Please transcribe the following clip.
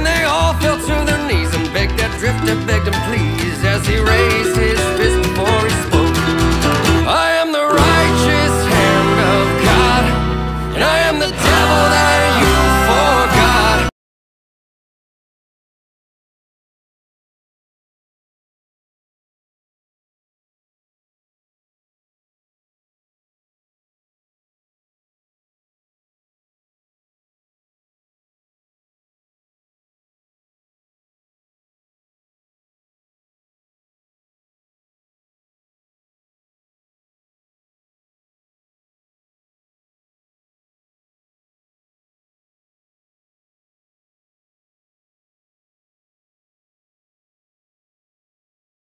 And they all fell to their knees and begged that drifter, begged him please as he raised his